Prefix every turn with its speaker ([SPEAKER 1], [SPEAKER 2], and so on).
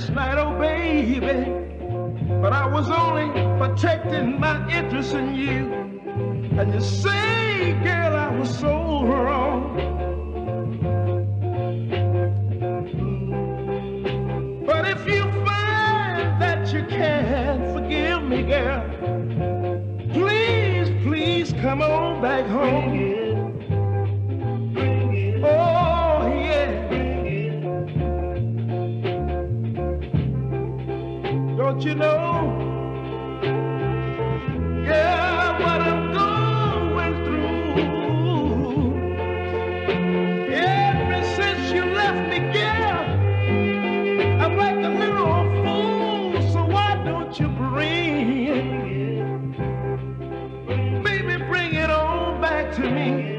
[SPEAKER 1] last night, oh baby. But I was only protecting my interest in you. And you say, girl, I was so wrong. But if you find that you can't forgive me, girl, please, please come on back home. Don't you know? Yeah, what I'm going through. Ever since you left me, I'm like a little fool. So why don't you bring? Baby, bring it on back to me.